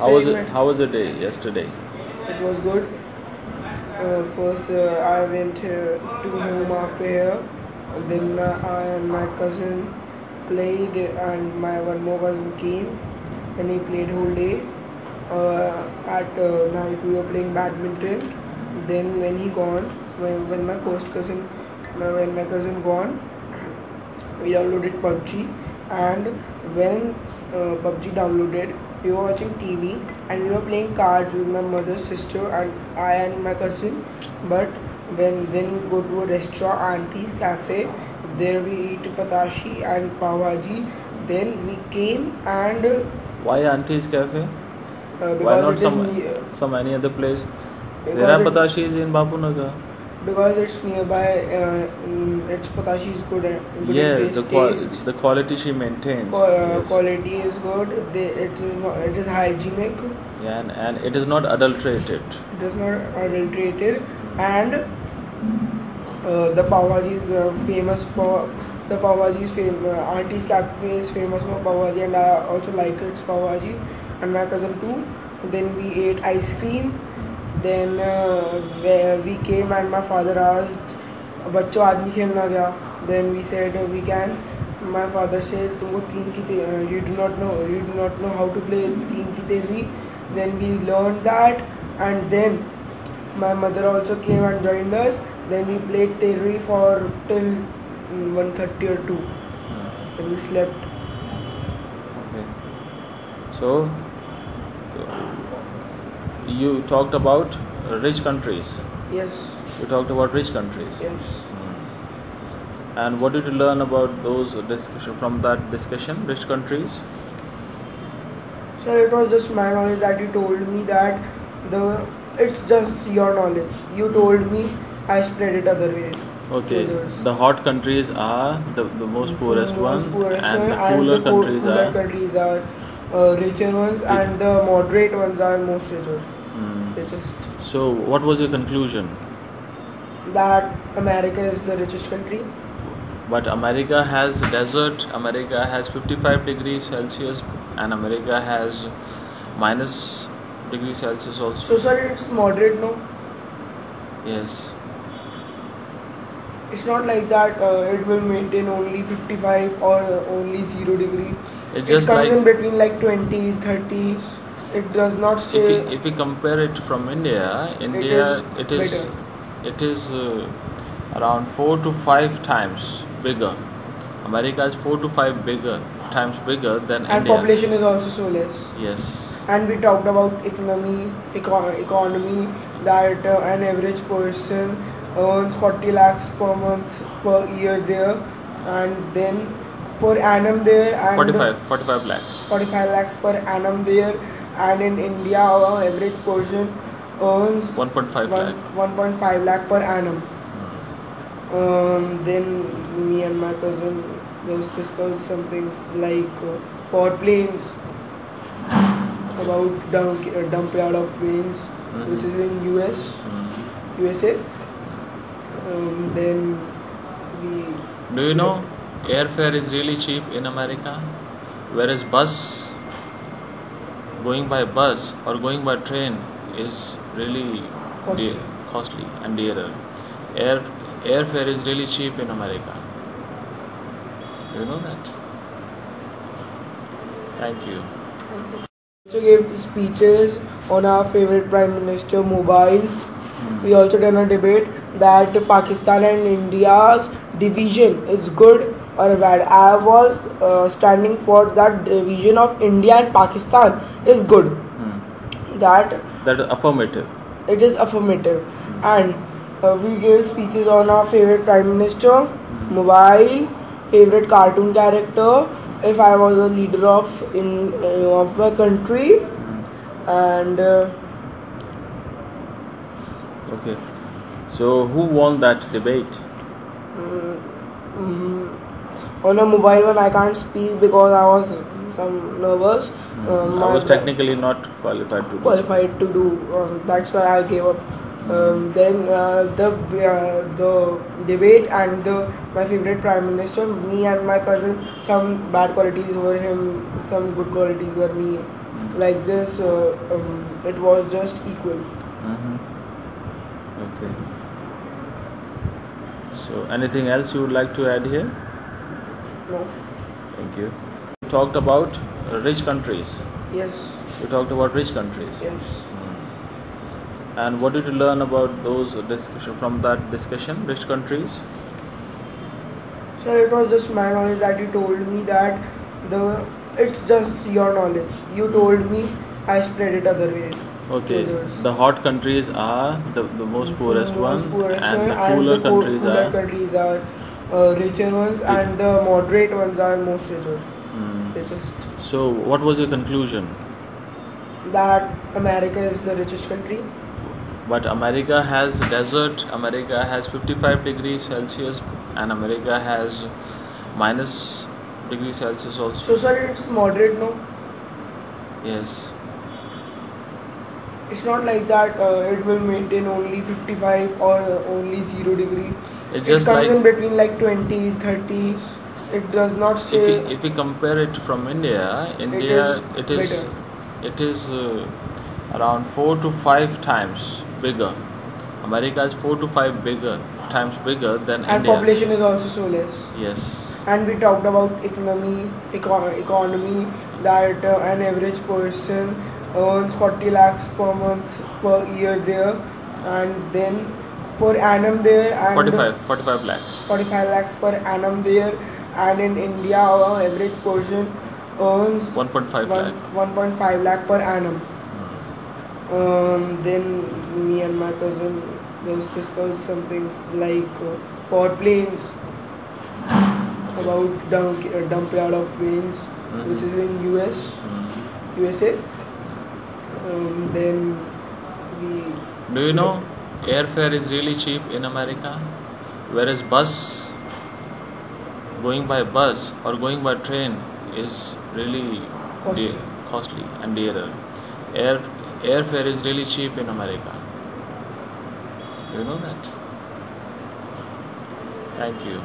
How was it? How was the day yesterday? It was good. Uh, first, uh, I went here to home after here, and then uh, I and my cousin played, and my one more cousin came. Then he played whole day. Uh, at uh, night, we were playing badminton. Then when he gone, when, when my first cousin, when my cousin gone, we downloaded PUBG and when uh, PUBG downloaded we were watching TV and we were playing cards with my mother's sister and I and my cousin but when then we go to a restaurant auntie's cafe there we eat patashi and pav bhaji. then we came and uh, Why Auntie's Cafe? because Why not some some any other place? There are it- Patashi is in Bapunagar. Because it's nearby uh, its patashi is good, uh, good Yeah, the taste, qual- taste. the quality she maintains. Uh, yes. quality is good they, it is not, it is hygienic Yeah, and, and it is not adulterated. it is not adulterated and uh, the pav bhaji is uh, famous for the pav bhaji is famous uh, auntie's cafe is famous for pav bhaji and I also like its pav bhaji and my cousin too then we ate ice cream then we came and my father आज बच्चों आदमी खेलना गया then we said we can my father से तुमको तीन की you do not know you do not know how to play तीन की तेज़ी. Then we learn that and then my mother also came and joined us. Then we played terry for till mm, 1.30 or 2 hmm. then we slept. Okay. So you talked about rich countries. yes You talked about rich countries. yes Hmm. And what did you learn about those discussion from that discussion, rich countries? so it was just my knowledge that you told me that the it's just your knowledge you told me i spread it other way Okay, others. the hot countries are the, the most poorest most one, poorest and one, the cooler the co- countries cooler are. countries are uh, richer ones and the moderate ones are most richer Hmm. richest So, what was your conclusion? that america is the richest country But America has desert. America has 55 degrees Celsius, and America has minus degrees Celsius also. so sir it's moderate no yes. It's not like that uh, it will maintain only 55 or only 0 degree. It's it just comes like in between like 20, 30. It does not if say. we, if we compare it from India, India is it is it is uh, around four to five times bigger. America is four to five bigger times bigger than and India. population is also so less. Yes. And we talked about economy, eco- economy that uh, an average person earns 40 lakhs per month per year there, and then per annum there, and 45, 45 lakhs. 45 lakhs per annum there, and in India, our average person earns 1.5 one, lakh. 1.5 lakh per annum. Um, then me and my cousin just discussed some things like uh, for planes about dump, uh, dump yard of planes, Mhm. which is in US, Hmm. USA. Um, then we. Do you know airfare is really cheap in America, whereas bus going by bus or going by train is really Costly. dear, costly and dearer. Air airfare is really cheap in America. You know that? Thank you. also gave the speeches on our favorite prime minister mobile hmm. we also done a debate that pakistan and india's division is good or bad i was uh, standing for that division of india and pakistan is good Hmm. that That is affirmative. it is affirmative and uh, we gave speeches on our favorite prime minister mobile favorite cartoon character if i was a leader of in uh, of my country Hmm. and uh, Okay. So who won that debate? Mm, on a mobile one i can't speak because i was some nervous um, I was technically not qualified to. do. qualified to do. Um, that's why I gave up. Um, then uh, the uh, the debate and the my favorite prime minister, me and my cousin, some bad qualities were him, some good qualities were me. like this uh, um, it was just equal Mm-hmm. Okay. So, anything else you would like to add here? no Thank you. We talked about rich countries. yes We talked about rich countries. yes hmm. And what did you learn about those discussion from that discussion? Rich countries. Sir, it was just my knowledge that you told me that the it's just your knowledge. You hmm. told me I spread it other way. Okay. The hot countries are the, the most poorest Most one, poorest and one, the cooler the countries cooler are. countries are uh, richer ones, and the moderate ones are most richer. It's So, what was your conclusion? that America is the richest country. But America has desert. America has 55 degrees Celsius, and America has minus degrees Celsius also. So, sir, it's moderate, no? Yes. It's not like that. Uh, it will maintain only 55 or only zero degree. It's it just comes like in between like 20, 30. It does not if say. we, if we compare it from India, India is it is it is uh, around four to five times bigger. America is four to five bigger times bigger than India. and India. population is also so less. Yes. and we talked about economy eco- economy that uh, an average person earns 40 lakhs per month per year there and then per annum there and 45, 45 lakhs. 45 lakhs per annum there and in india our average person earns 1.5 one- lakh. 1.5 lakh per annum um, then me and my cousin just discussed some things like uh, for planes about dump, uh, dump yard of planes which is in US Mm. USA um, then we Do you know airfare is really cheap in America, whereas bus going by bus or going by train is really Costly. de- costly and dearer. Air airfare is really cheap in America. Do you know that? Thank you.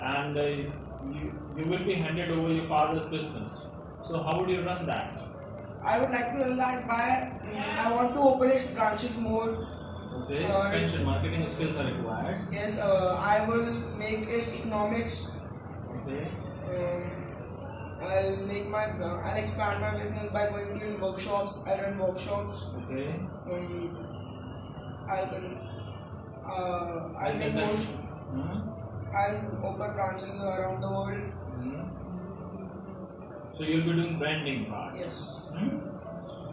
and uh, you, you will be handed over your father's business. So how would you run that? I would like to know that by I want to open its branches more Okay, Uh, expansion marketing skills are required. yes uh, I will make it economics Okay, um, I'll make my I'll expand my business by going to workshops I run workshops okay. um, I can uh, I'll make more Hmm? I'll open branches around the world. So you'll be doing branding part. yes Hmm?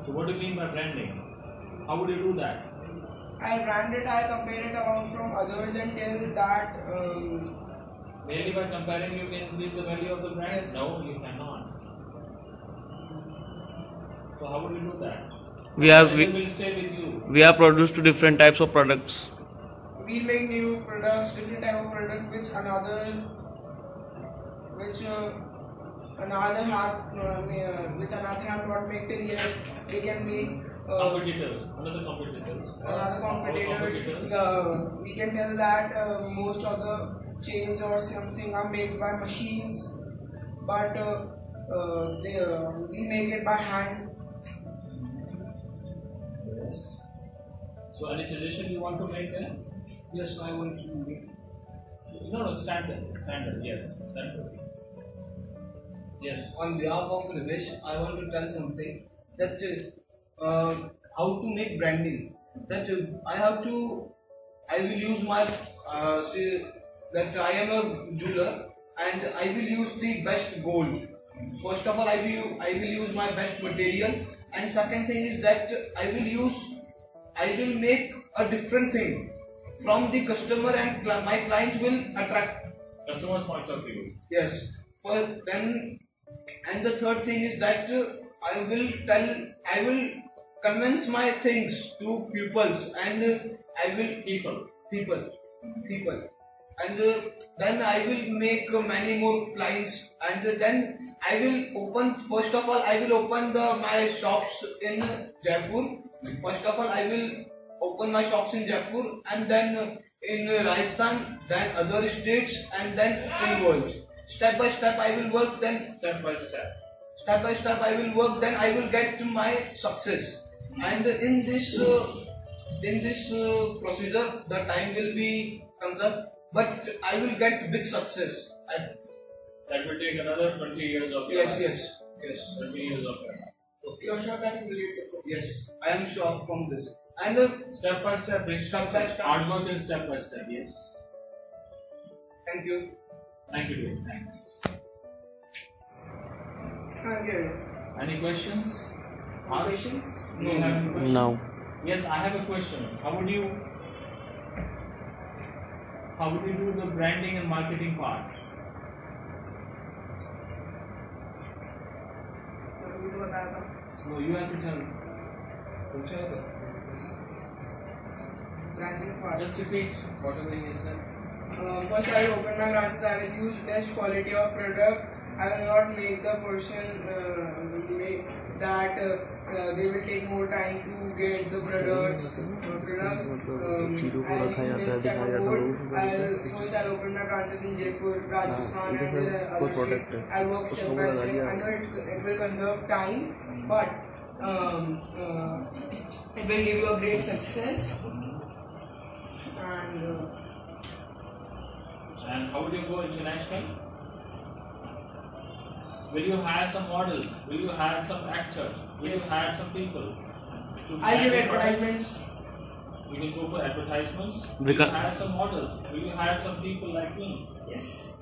So what do you mean by branding? How would you do that? I brand it I compare it about from others and tell that um, Merely by comparing you can increase the value of the brand? Yes. No, you cannot. So how would you do that? We are we, will stay with you. we are produced to different types of products. we make new products, different type of product which another, which uh, another have, uh, may- uh, which another have not made till yet. They can make uh, competitors, another competitors. another competitors. competitors. Uh, we can tell that uh, most of the chains or something are made by machines, but uh, uh, they, uh, we make it by hand. Yes. So any suggestion you want to make there? Yes, I want to make. No, no, standard, standard, yes, that's it. Yes. on behalf of Rivish, I want to tell something that uh, how to make branding. That uh, I have to, I will use my uh, say that I am a jeweler and I will use the best gold. First of all, I will I will use my best material, and second thing is that I will use I will make a different thing from the customer and my clients will attract Customer's point of view. Yes. For then, and the third thing is that uh, I will tell, I will convince my things to pupils, and uh, I will People. people, people, and uh, then I will make many more clients, and then I will open. First of all, I will open the my shops in Jaipur. First of all, I will open my shops in Jaipur, and then in Rajasthan, then other states, and then in world. Step by step, I will work. Then Step by step. step by step I will work, then I will get to my success. And in this uh, in this uh, procedure, the time will be consumed, but I will get big success. I, That will take another 20 years of your yes, life. yes, yes. 20 years of your life. You're sure that you will get success? Yes, I am sure from this. And uh, Step by step, bring Step by step. Hard work and step by step, yes. thank you. Thank you, dear. Thanks. Okay. Any questions? Any questions? No. Have any questions? No. Yes, I have a question. How would you how would you do the branding and marketing part? No, you have to tell me. Branding part. Just repeat whatever he said. Uh, first, I will open my branches. I will use best quality of product. I will not make the person uh, make that uh, uh, they will take more time to get the products. Uh, products. Um, I will use best type of board. I'll first I'll open my branches in Jaipur, Rajasthan, and then other states. I'll work step by step. I know it, it will conserve time, but um, uh, it will give you a great success. And uh, And how would you go international? Will you hire some models? Will you hire some actors? Will you hire some people? to I'll give brand your advertisements. You can go for advertisements. Will Because- you hire some models? Will you hire some people like me? Yes.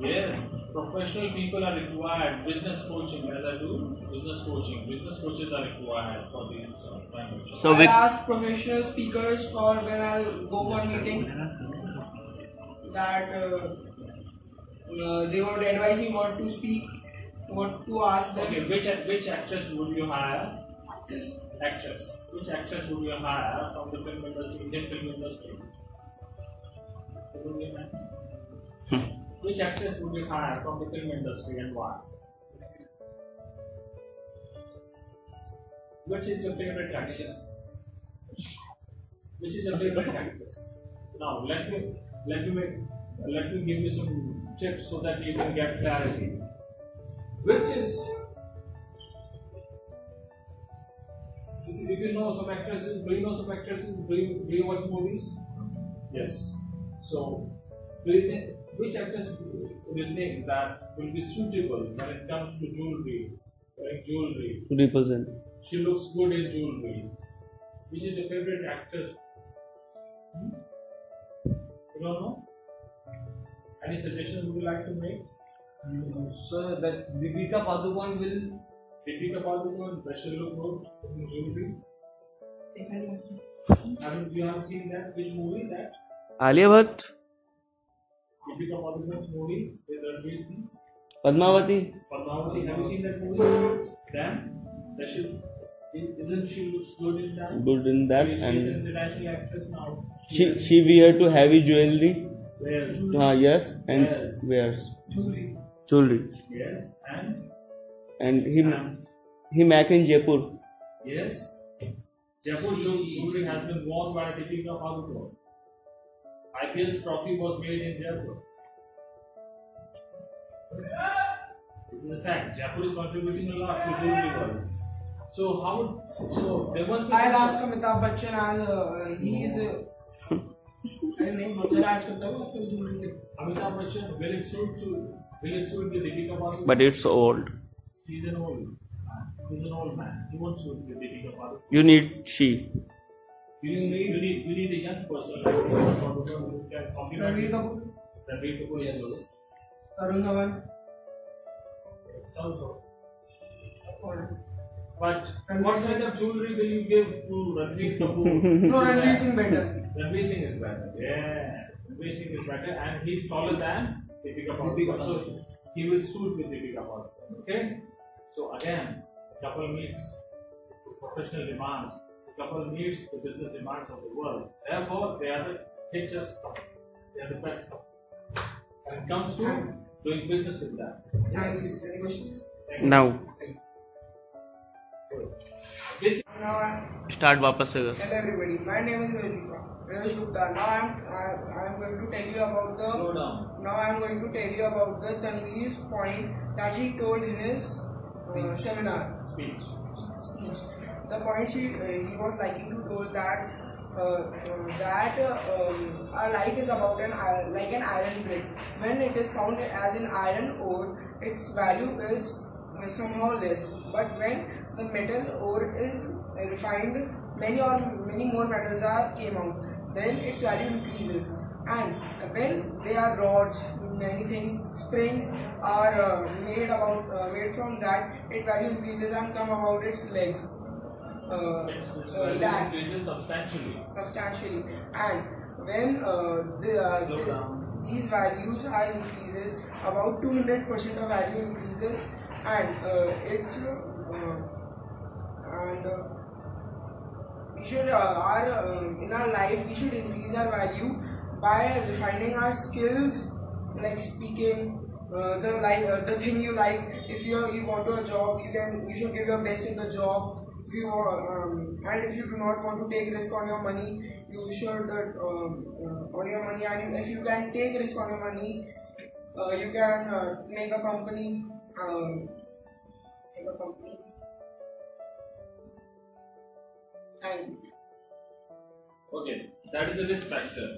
Yes, professional people are required. Business coaching, as I do, business coaching. Business coaches are required for these uh, languages. So I'll ask professional speakers for when I'll go for meeting that uh, uh, they would advise me what to speak, what to ask them. Okay, which which actress would you hire? Yes. Actress. Which actress would you hire from the film industry, Indian film industry? It would be a- Which actress would you hire from the film industry and why? Which is your favorite actress? Which is your favorite actress? Now let me let me make, let me give you some tips so that you can get clarity. Which is if you, if you know some actresses, do you know some actresses? Do you, do you watch movies? Yes. So, do you think which actress do you think that will be suitable when it comes to jewelry? Wearing jewelry, to represent. she looks good in jewelry. Which is your favorite actress? Hmm? You don't know? Any suggestions would you like to make? So that Deepika Padukone will Deepika Padukone, she look good in jewelry? Haven't you haven't seen that? Which movie that? Alia Bhatt, Deepika Padukone's movie with Ranveer Singh, Padmavati. Padmavati. Have you seen that movie? Then, she? Isn't she looks good in that? Good in that She- She's an international actress now. she she wear to heavy jewelry. Yes. Ah yes and Yes. wears Jewelry. jewelry Yes. And and he and he make in Jaipur. yes. Jaipur jewelry has been worn by Deepika Padukone. IPL's trophy was made in Jaipur. This is a fact. Jaipur is contributing a lot to jewelry world. So how? So there must be. I'll ask Amitabh Bachchan. I'll, uh, he's. Uh, नहीं Bachchan add करता है उसको जुमले Amitabh Bachchan will it suit to will it old. The Deepika Padukone but it's old he is an old you need you need you need a young person like Deepika Padukone who can Kapoor. Kapoor yes. Varun Dhawan. Sounds but what kind of jewelry will you give to Ranbir Kapoor? no, Ranveer Singh better. Ranveer Singh is better. Yeah, Ranveer Singh is better, and he's taller than Deepika Padukone. So he will suit with Deepika Padukone. Okay. So again, couple meets professional demands. Couple meets the business demands of the world. Therefore, they are the richest. couple. They are the best couple. When it comes to doing business with them. Yes. Any questions? Now. This Now I start वापस से कर. Hello everybody, my name is Rajesh Rajesh Gupta. Now I'm I, I'm going to tell you about the slow down. now I'm going to tell you about the Tanveer's point that he told in his uh, seminar Speech. speech. The point she uh, he was liking to told that uh, uh, that uh, um, our life is about an iron, like an iron brick. When it is found as an iron ore, its value is uh, somehow less. But when the metal ore is refined, many or many more metals are came out. Then its value increases. And when they are rods, many things, springs are uh, made about uh, made from that, its value increases and come about its legs. Uh, Its uh, lags increases substantially. substantially and when uh, the, uh, the- these values are increases about 200 percent of value increases and uh, it's uh, and we should uh, our uh, in our life we should increase our value by refining our skills like speaking uh, the like uh, the thing you like. If you you want to a job you can you should give your best in the job. If you um, and if you do not want to take risk on your money you should uh, um, uh, on your money. And if you can take risk on your money you can make a company um, make a company and Okay, that is the risk factor.